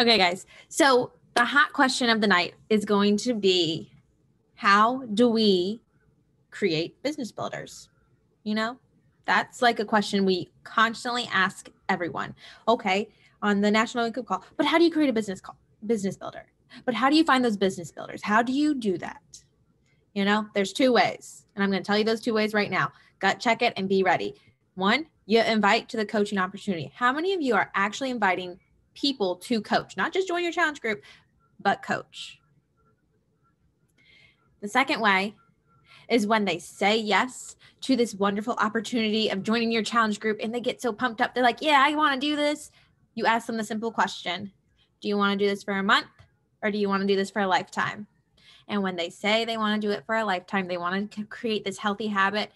Okay, guys. So the hot question of the night is going to be how do we create business builders? You know, that's like a question we constantly ask everyone. Okay, on the National Up Call, but how do you create a business call, business builder? But how do you find those business builders? How do you do that? You know, there's two ways, and I'm going to tell you those two ways right now. Gut check it and be ready. One, you invite to the coaching opportunity. How many of you are actually inviting people to coach, not just join your challenge group, but coach? The second way is when they say yes to this wonderful opportunity of joining your challenge group and they get so pumped up. They're like, Yeah, I want to do this. You ask them the simple question Do you want to do this for a month or do you want to do this for a lifetime? And when they say they want to do it for a lifetime, they want to create this healthy habit.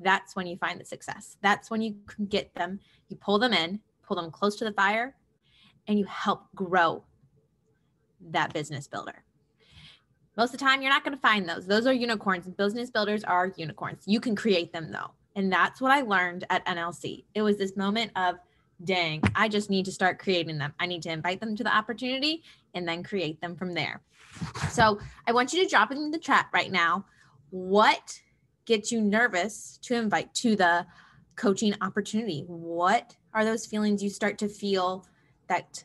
That's when you find the success. That's when you can get them, you pull them in, pull them close to the fire, and you help grow that business builder. Most of the time, you're not going to find those. Those are unicorns. Business builders are unicorns. You can create them though. And that's what I learned at NLC. It was this moment of, dang, I just need to start creating them. I need to invite them to the opportunity and then create them from there. So I want you to drop in the chat right now what gets you nervous to invite to the coaching opportunity? What are those feelings you start to feel that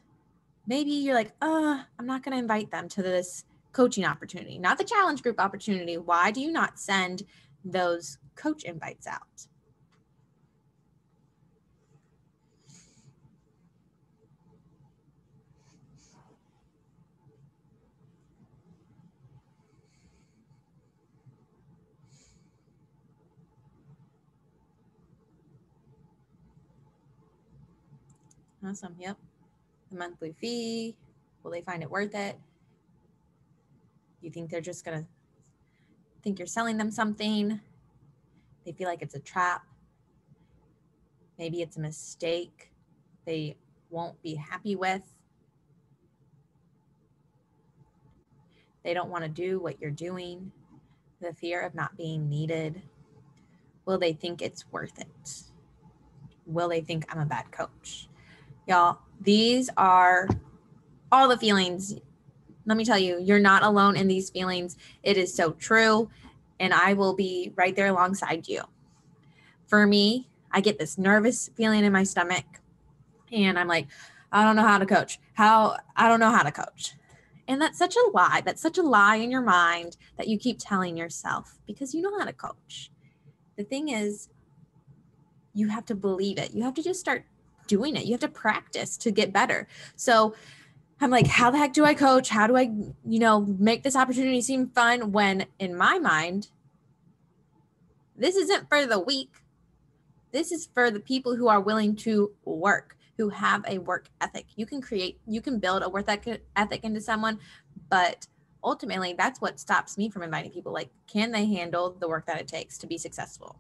maybe you're like, uh, I'm not going to invite them to this coaching opportunity, not the challenge group opportunity. Why do you not send those coach invites out? Awesome. Yep. The monthly fee. Will they find it worth it? You think they're just going to think you're selling them something? They feel like it's a trap. Maybe it's a mistake they won't be happy with. They don't want to do what you're doing. The fear of not being needed. Will they think it's worth it? Will they think I'm a bad coach? Y'all, these are all the feelings let me tell you, you're not alone in these feelings. It is so true. And I will be right there alongside you. For me, I get this nervous feeling in my stomach. And I'm like, I don't know how to coach. How I don't know how to coach. And that's such a lie. That's such a lie in your mind that you keep telling yourself because you know how to coach. The thing is, you have to believe it. You have to just start doing it. You have to practice to get better. So I'm like, how the heck do I coach? How do I, you know, make this opportunity seem fun when in my mind, this isn't for the weak. This is for the people who are willing to work, who have a work ethic. You can create, you can build a work ethic into someone, but ultimately that's what stops me from inviting people like can they handle the work that it takes to be successful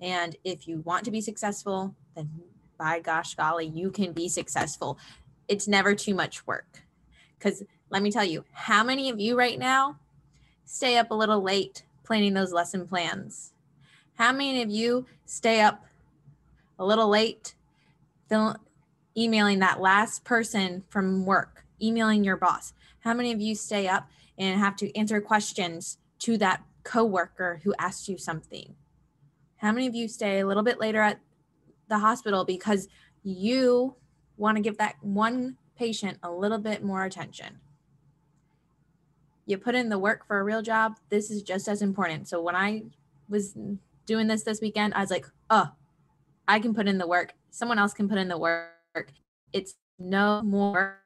and if you want to be successful then by gosh golly you can be successful it's never too much work. Because let me tell you, how many of you right now stay up a little late planning those lesson plans? How many of you stay up a little late fill, emailing that last person from work, emailing your boss? How many of you stay up and have to answer questions to that coworker who asked you something? How many of you stay a little bit later at the hospital because you want to give that one patient a little bit more attention. You put in the work for a real job, this is just as important. So when I was doing this this weekend, I was like, oh, I can put in the work. Someone else can put in the work. It's no more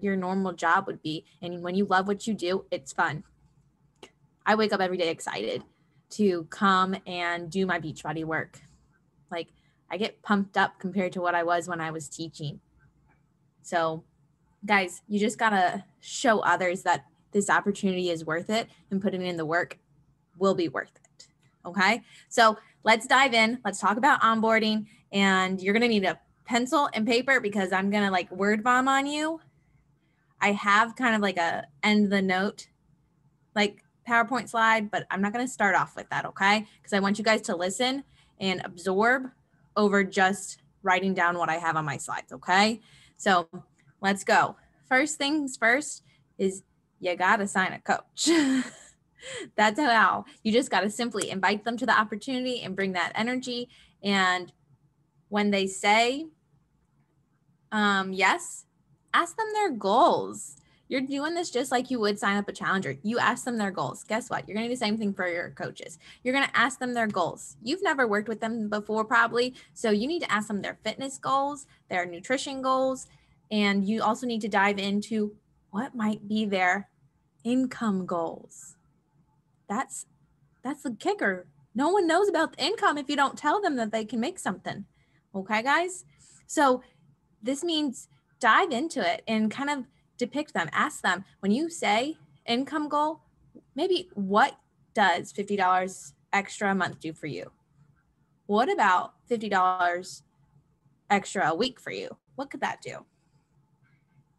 your normal job would be. And when you love what you do, it's fun. I wake up every day excited to come and do my beach Beachbody work. Like I get pumped up compared to what I was when I was teaching. So, guys, you just got to show others that this opportunity is worth it and putting in the work will be worth it. Okay. So, let's dive in. Let's talk about onboarding. And you're going to need a pencil and paper because I'm going to like word bomb on you. I have kind of like a end the note like PowerPoint slide, but I'm not going to start off with that. Okay. Because I want you guys to listen and absorb over just writing down what I have on my slides. Okay. So let's go. First things first is you got to sign a coach. That's how you just got to simply invite them to the opportunity and bring that energy. And when they say um, yes, ask them their goals. You're doing this just like you would sign up a challenger. You ask them their goals. Guess what? You're going to do the same thing for your coaches. You're going to ask them their goals. You've never worked with them before, probably. So you need to ask them their fitness goals, their nutrition goals, and you also need to dive into what might be their income goals. That's that's the kicker. No one knows about the income if you don't tell them that they can make something. Okay, guys? So this means dive into it and kind of depict them. Ask them when you say income goal, maybe what does $50 extra a month do for you? What about $50 extra a week for you? What could that do?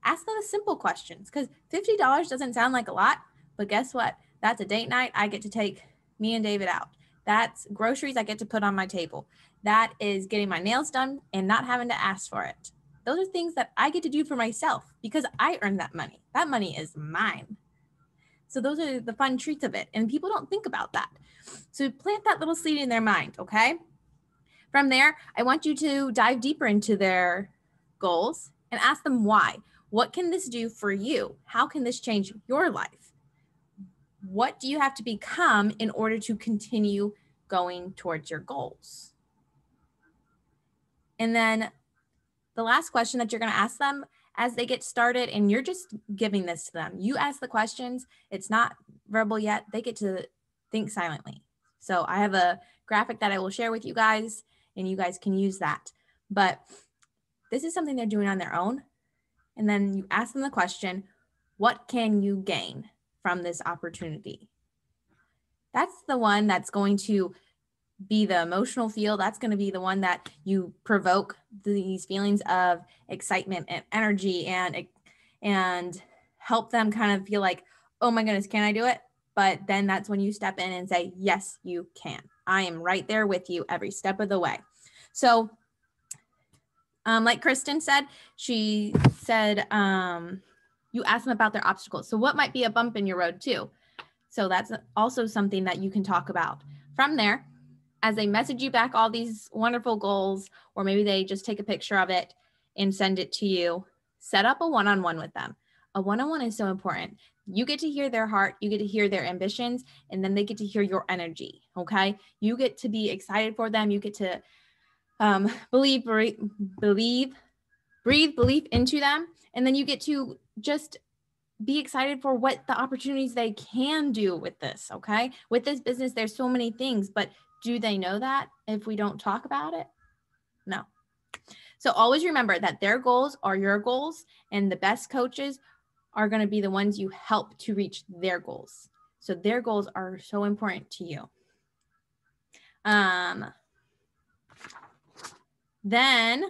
Ask them the simple questions because $50 doesn't sound like a lot, but guess what? That's a date night I get to take me and David out. That's groceries I get to put on my table. That is getting my nails done and not having to ask for it. Those are things that I get to do for myself because I earned that money. That money is mine. So those are the fun treats of it. And people don't think about that. So plant that little seed in their mind, okay? From there, I want you to dive deeper into their goals and ask them why. What can this do for you? How can this change your life? What do you have to become in order to continue going towards your goals? And then the last question that you're going to ask them as they get started, and you're just giving this to them. You ask the questions, it's not verbal yet, they get to think silently. So I have a graphic that I will share with you guys, and you guys can use that. But this is something they're doing on their own. And then you ask them the question, what can you gain from this opportunity? That's the one that's going to be the emotional feel that's going to be the one that you provoke these feelings of excitement and energy and and help them kind of feel like oh my goodness can i do it? But then that's when you step in and say yes you can. I am right there with you every step of the way. So um, like kristen said she said um, you ask them about their obstacles. So what might be a bump in your road too? So that's also something that you can talk about. From there as they message you back all these wonderful goals, or maybe they just take a picture of it and send it to you, set up a one on one with them. A one on one is so important. You get to hear their heart, you get to hear their ambitions, and then they get to hear your energy. Okay. You get to be excited for them. You get to um, believe, believe, breathe belief into them. And then you get to just be excited for what the opportunities they can do with this. Okay. With this business, there's so many things, but do they know that if we don't talk about it? No. So always remember that their goals are your goals, and the best coaches are going to be the ones you help to reach their goals. So their goals are so important to you. Um, then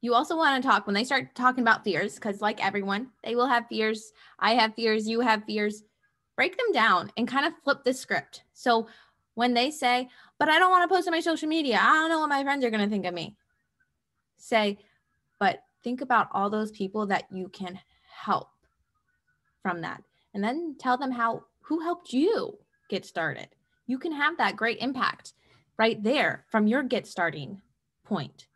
you also want to talk when they start talking about fears, because like everyone, they will have fears. I have fears, you have fears. Break them down and kind of flip the script. So when they say, but I don't want to post on my social media. I don't know what my friends are going to think of me. Say, but think about all those people that you can help from that. And then tell them how who helped you get started. You can have that great impact right there from your get starting point.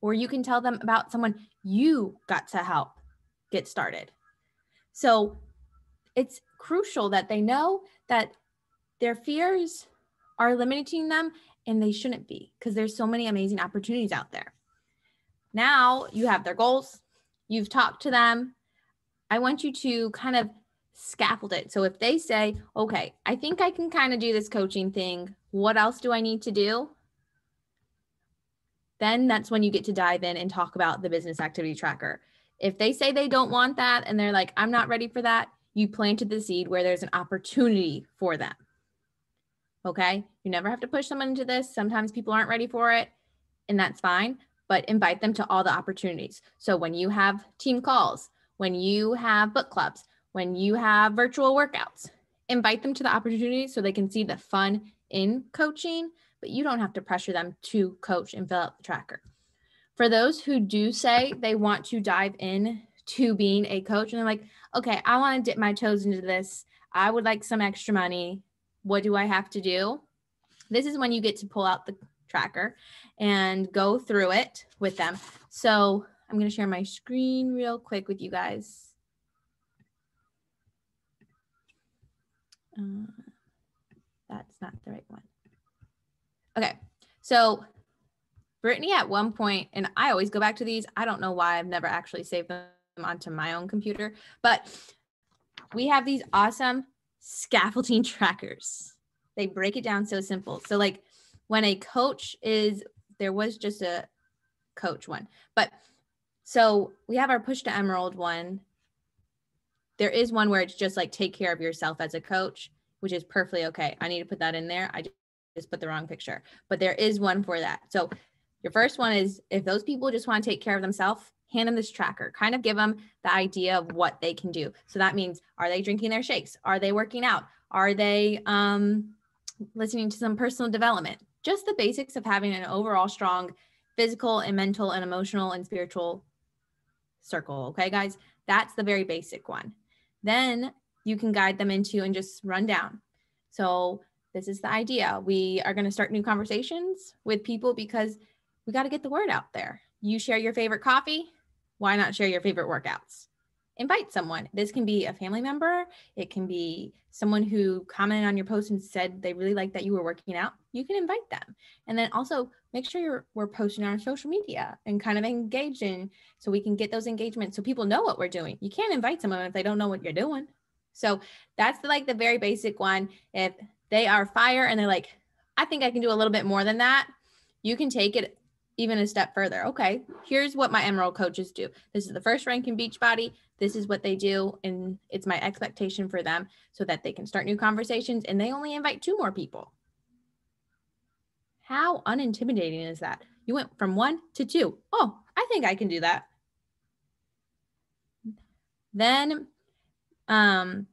Or you can tell them about someone you got to help get started. So it's crucial that they know that their fears are limiting them and they shouldn't be because there's so many amazing opportunities out there. Now you have their goals, you've talked to them. I want you to kind of scaffold it. So if they say, okay, I think I can kind of do this coaching thing, what else do I need to do? Then that's when you get to dive in and talk about the business activity tracker. If they say they don't want that and they're like, I'm not ready for that, you planted the seed where there's an opportunity for them. Okay. You never have to push someone into this. Sometimes people aren't ready for it, and that's fine, but invite them to all the opportunities. So when you have team calls, when you have book clubs, when you have virtual workouts, invite them to the opportunities so they can see the fun in coaching, but you don't have to pressure them to coach and fill out the tracker. For those who do say they want to dive in to being a coach and they're like, okay, I want to dip my toes into this. I would like some extra money. What do I have to do? This is when you get to pull out the tracker and go through it with them. So I'm going to share my screen real quick with you guys. Uh, that's not the right one. Okay, so Brittany at one point, and I always go back to these. I don't know why I've never actually saved them onto my own computer, but we have these awesome scaffolding trackers. They break it down so simple. So, like when a coach is, there was just a coach one, but so we have our push to emerald one. There is one where it's just like take care of yourself as a coach, which is perfectly okay. I need to put that in there. I just put the wrong picture, but there is one for that. So your first one is if those people just want to take care of themselves, hand them this tracker, kind of give them the idea of what they can do. So that means are they drinking their shakes? Are they working out? Are they um, listening to some personal development? Just the basics of having an overall strong physical and mental and emotional and spiritual circle. Okay, guys, that's the very basic one. Then you can guide them into and just run down. So, this is the idea. We are going to start new conversations with people because we got to get the word out there. You share your favorite coffee. Why not share your favorite workouts? Invite someone. This can be a family member. It can be someone who commented on your post and said they really liked that you were working out. You can invite them. And then also make sure you're we're posting on social media and kind of engaging so we can get those engagements so people know what we're doing. You can't invite someone if they don't know what you're doing. So that's the, like the very basic one. If they are fire and they're like, I think I can do a little bit more than that, you can take it even a step further. Okay, here's what my Emerald coaches do. This is the first rank in Beachbody. This is what they do. And it's my expectation for them so that they can start new conversations and they only invite two more people. How unintimidating is that? You went from one to two. Oh, I think I can do that. Then um,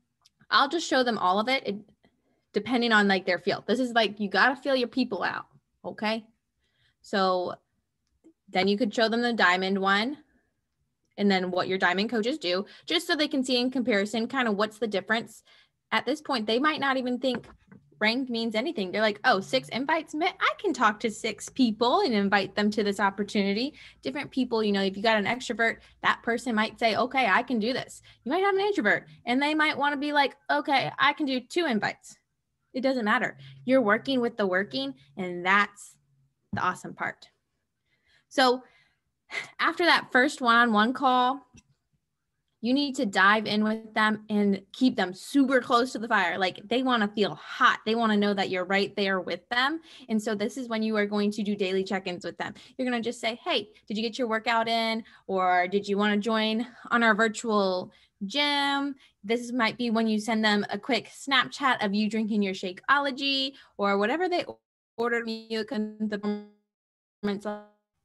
I'll just show them all of it, it depending on like their field. This is like you got to feel your people out. Okay. So then you could show them the diamond one and then what your diamond coaches do, just so they can see in comparison kind of what's the difference. At this point, they might not even think ranked means anything. They're like, oh, six invites. I can talk to six people and invite them to this opportunity. Different people, you know, if you got an extrovert, that person might say, okay, I can do this. You might have an introvert and they might want to be like, okay, I can do two invites. It doesn't matter. You're working with the working, and that's the awesome part. So after that first one on one call, you need to dive in with them and keep them super close to the fire. Like they want to feel hot. They want to know that you're right there with them. And so this is when you are going to do daily check-ins with them. You're going to just say, "Hey, did you get your workout in or did you want to join on our virtual gym?" This might be when you send them a quick Snapchat of you drinking your Shakeology or whatever they ordered me you the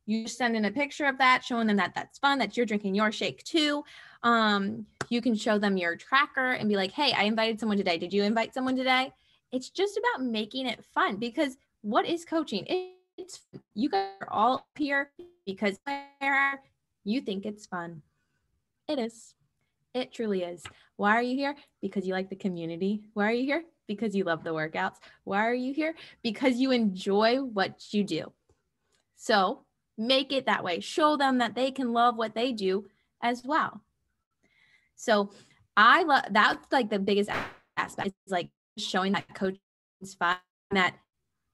you send in a picture of that showing them that that's fun that you're drinking your shake too. Um, you can show them your tracker and be like hey i invited someone today. Did you invite someone today? It's just about making it fun because what is coaching? It's you guys are all here because you think it's fun. It is. It truly is. Why are you here? Because you like the community. Why are you here? Because you love the workouts. Why are you here? Because you enjoy what you do. So make it that way. Show them that they can love what they do as well. So i love that's like the biggest aspect is like showing that coach fun that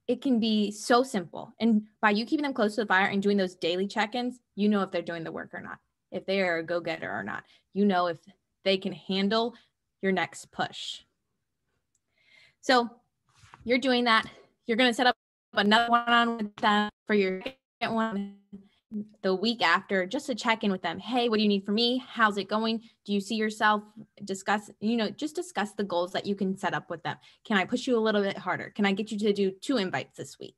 it can be so simple. And by you keeping them close to the fire and doing those daily check-ins you know if they're doing the work or not. If they are a go-getter or not. You know if they can handle your next push. So you're doing that. You're going to set up another one on with them for your one the week after just to check in with them. Hey, what do you need from me? How's it going? Do you see yourself discuss, you know, just discuss the goals that you can set up with them. Can I push you a little bit harder? Can I get you to do two invites this week?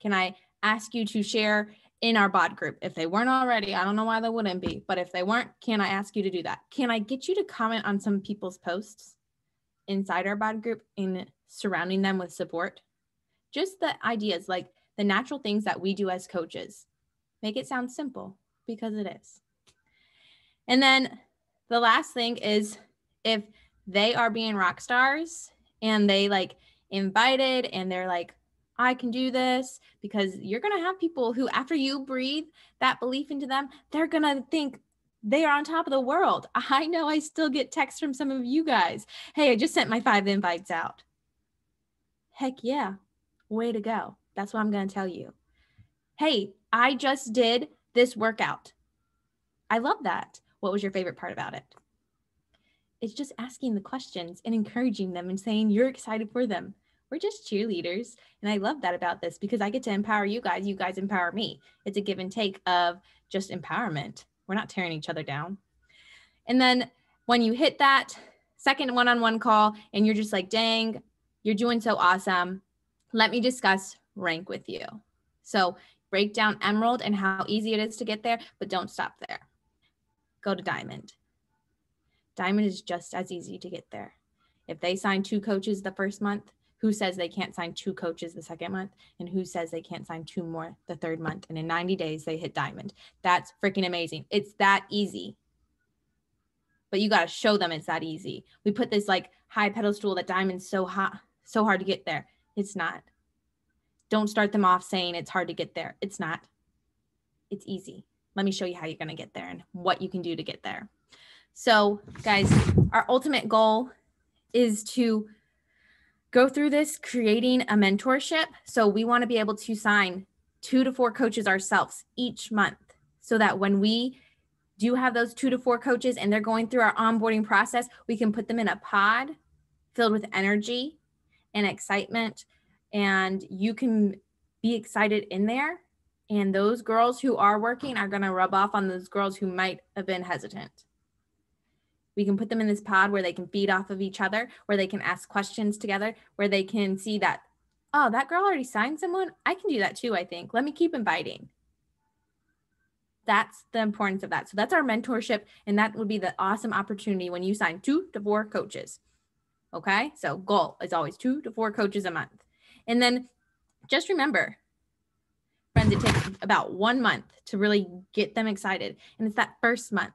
Can I ask you to share in our bod group? If they weren't already, I don't know why they wouldn't be, but if they weren't, can I ask you to do that? Can I get you to comment on some people's posts inside our bod group in surrounding them with support? Just the ideas like the natural things that we do as coaches. Make it sound simple because it is. And then the last thing is if they are being rock stars and they like invited and they're like, I can do this because you're going to have people who, after you breathe that belief into them, they're going to think they are on top of the world. I know I still get texts from some of you guys. Hey, I just sent my five invites out. Heck yeah. Way to go. That's what I'm going to tell you. Hey, I just did this workout. I love that. What was your favorite part about it? It's just asking the questions and encouraging them and saying you're excited for them we're just cheerleaders. And I love that about this because I get to empower you guys. You guys empower me. It's a give and take of just empowerment. We're not tearing each other down. And then when you hit that second one on one call and you're just like, dang, you're doing so awesome, let me discuss rank with you. So break down Emerald and how easy it is to get there, but don't stop there. Go to Diamond. Diamond is just as easy to get there. If they sign two coaches the first month, who says they can't sign two coaches the second month and who says they can't sign two more the third month and in 90 days they hit diamond that's freaking amazing it's that easy but you got to show them it's that easy we put this like high pedestal that diamond's so hot so hard to get there it's not don't start them off saying it's hard to get there it's not it's easy let me show you how you're going to get there and what you can do to get there so guys our ultimate goal is to go through this creating a mentorship. So we want to be able to sign two to four coaches ourselves each month so that when we do have those two to four coaches and they're going through our onboarding process, we can put them in a pod filled with energy and excitement. And you can be excited in there. And those girls who are working are going to rub off on those girls who might have been hesitant. We can put them in this pod where they can feed off of each other, where they can ask questions together, where they can see that, oh, that girl already signed someone. I can do that too, I think. Let me keep inviting. That's the importance of that. So that's our mentorship. And that would be the awesome opportunity when you sign two to four coaches. Okay. So goal is always two to four coaches a month. And then just remember, friends, it takes about one month to really get them excited. And it's that first month,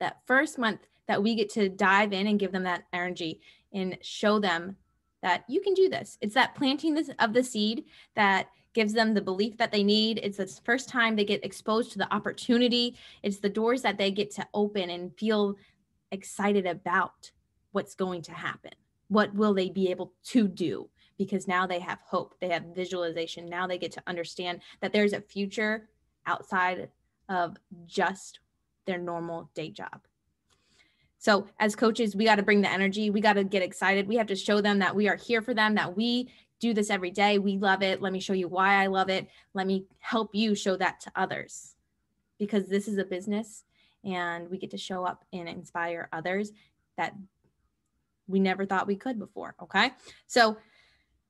that first month that we get to dive in and give them that energy and show them that you can do this. It's that planting this, of the seed that gives them the belief that they need. It's the first time they get exposed to the opportunity. It's the doors that they get to open and feel excited about what's going to happen. What will they be able to do? Because now they have hope, they have visualization. Now they get to understand that there's a future outside of just their normal day job. So as coaches, we got to bring the energy. We got to get excited. We have to show them that we are here for them, that we do this every day. We love it. Let me show you why I love it. Let me help you show that to others because this is a business and we get to show up and inspire others that we never thought we could before. Okay. So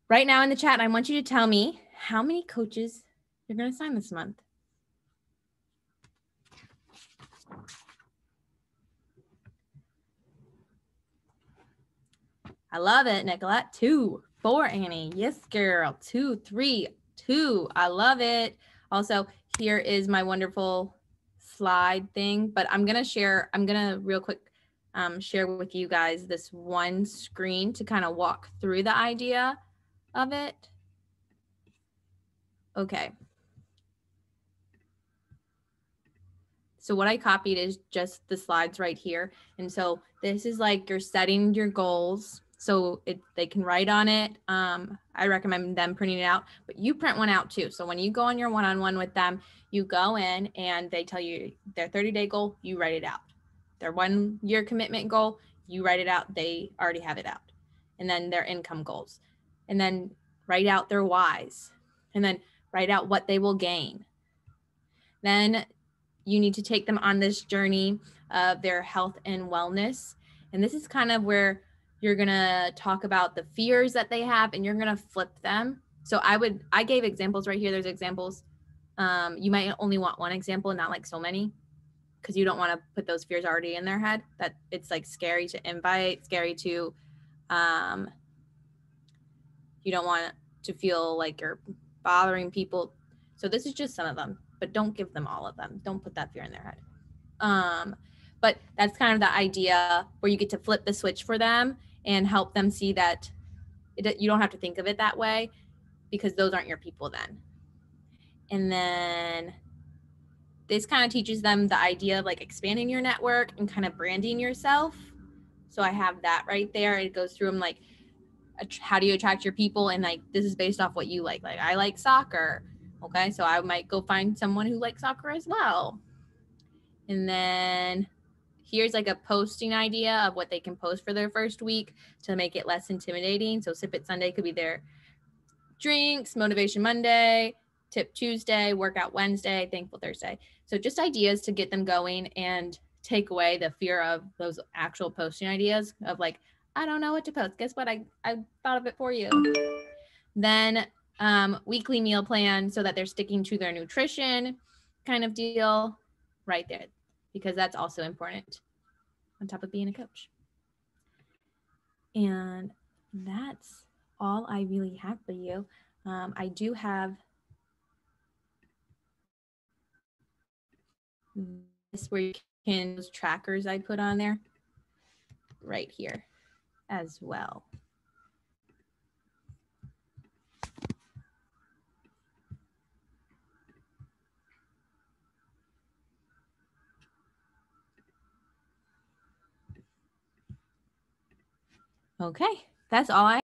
right now in the chat, I want you to tell me how many coaches you're going to sign this month. I love it, Nicolette. Two, four, Annie. Yes, girl. Two, three, two. I love it. Also, here is my wonderful slide thing, but I'm going to share, I'm going to real quick um, share with you guys this one screen to kind of walk through the idea of it. Okay. So what I copied is just the slides right here. And so this is like you're setting your goals so it, they can write on it. Um, I recommend them printing it out, but you print one out too. So when you go on your one-on-one with them, you go in and they tell you their 30-day goal, you write it out. Their one-year commitment goal, you write it out. They already have it out. And then their income goals, and then write out their whys, and then write out what they will gain. Then you need to take them on this journey of their health and wellness. And this is kind of where you're going to talk about the fears that they have and you're going to flip them so i would i gave examples right here there's examples um, you might only want one example not like so many because you don't want to put those fears already in their head that it's like scary to invite scary to um, you don't want to feel like you're bothering people so this is just some of them but don't give them all of them don't put that fear in their head um, but that's kind of the idea where you get to flip the switch for them and help them see that it, you don't have to think of it that way because those aren't your people then. And then this kind of teaches them the idea of like expanding your network and kind of branding yourself. So I have that right there. It goes through them like how do you attract your people and like this is based off what you like. Like I like soccer. Okay, so I might go find someone who likes soccer as well. And then here's like a posting idea of what they can post for their first week to make it less intimidating. So Sip It Sunday could be their drinks, Motivation Monday, Tip Tuesday, Workout Wednesday, Thankful Thursday. So just ideas to get them going and take away the fear of those actual posting ideas of like, I don't know what to post. Guess what? I, I thought of it for you. Then um, weekly meal plan so that they're sticking to their nutrition kind of deal right there because that's also important on top of being a coach. And that's all I really have for you. Um, I do have this where you can those trackers I put on there right here as well. Okay, that's all I